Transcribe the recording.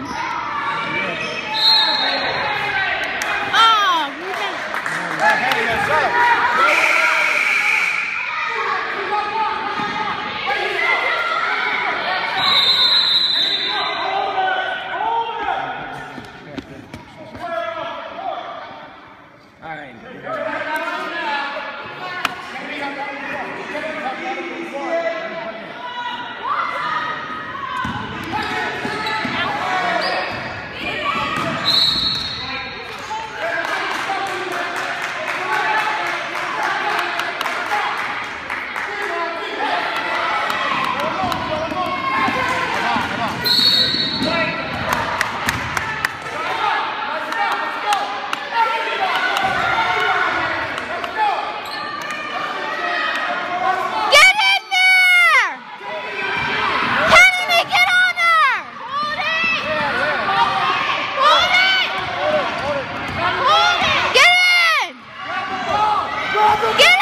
Bob. Get